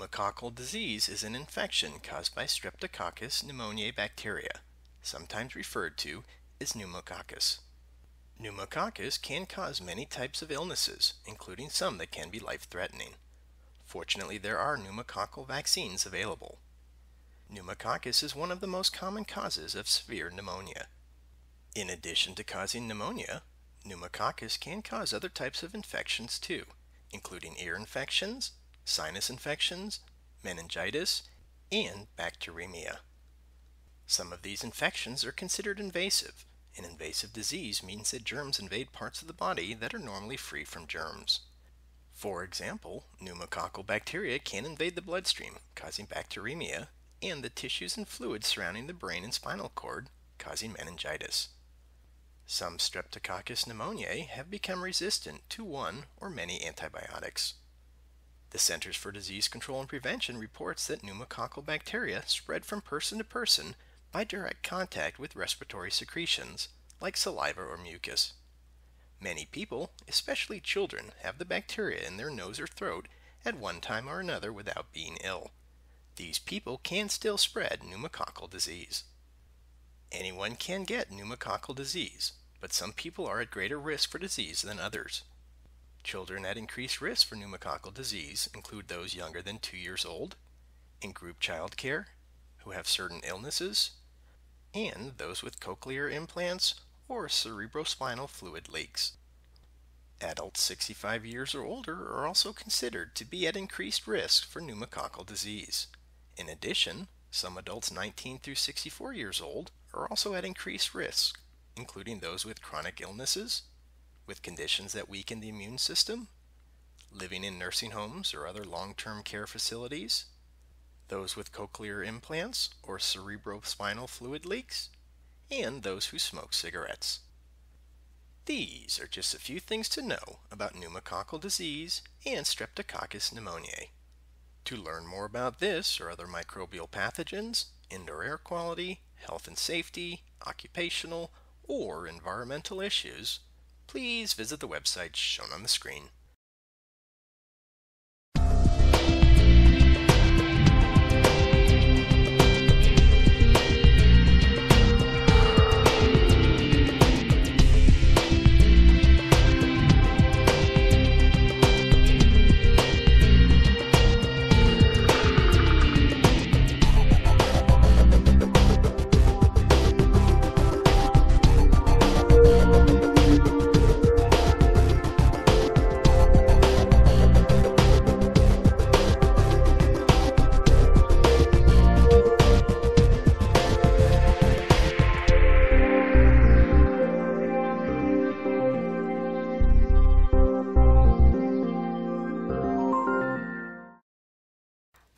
Pneumococcal disease is an infection caused by Streptococcus pneumoniae bacteria, sometimes referred to as pneumococcus. Pneumococcus can cause many types of illnesses, including some that can be life-threatening. Fortunately, there are pneumococcal vaccines available. Pneumococcus is one of the most common causes of severe pneumonia. In addition to causing pneumonia, pneumococcus can cause other types of infections too, including ear infections, sinus infections, meningitis, and bacteremia. Some of these infections are considered invasive. An invasive disease means that germs invade parts of the body that are normally free from germs. For example, pneumococcal bacteria can invade the bloodstream, causing bacteremia, and the tissues and fluids surrounding the brain and spinal cord, causing meningitis. Some Streptococcus pneumoniae have become resistant to one or many antibiotics. The Centers for Disease Control and Prevention reports that pneumococcal bacteria spread from person to person by direct contact with respiratory secretions, like saliva or mucus. Many people, especially children, have the bacteria in their nose or throat at one time or another without being ill. These people can still spread pneumococcal disease. Anyone can get pneumococcal disease, but some people are at greater risk for disease than others. Children at increased risk for pneumococcal disease include those younger than 2 years old, in group child care, who have certain illnesses, and those with cochlear implants or cerebrospinal fluid leaks. Adults 65 years or older are also considered to be at increased risk for pneumococcal disease. In addition, some adults 19 through 64 years old are also at increased risk, including those with chronic illnesses, with conditions that weaken the immune system, living in nursing homes or other long-term care facilities, those with cochlear implants or cerebrospinal fluid leaks, and those who smoke cigarettes. These are just a few things to know about pneumococcal disease and Streptococcus pneumoniae. To learn more about this or other microbial pathogens, indoor air quality, health and safety, occupational, or environmental issues, please visit the website shown on the screen.